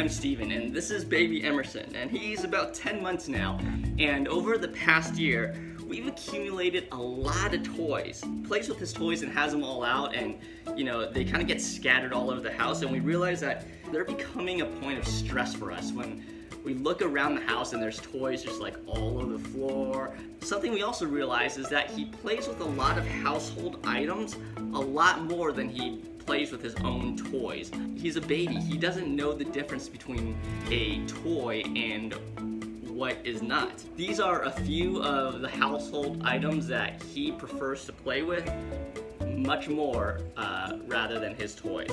I'm Steven, and this is baby Emerson, and he's about 10 months now. And over the past year, we've accumulated a lot of toys. Plays with his toys and has them all out, and you know, they kind of get scattered all over the house, and we realize that they're becoming a point of stress for us when we look around the house and there's toys just like all over the floor. Something we also realize is that he plays with a lot of household items, a lot more than he plays with his own toys. He's a baby, he doesn't know the difference between a toy and what is not. These are a few of the household items that he prefers to play with, much more uh, rather than his toys.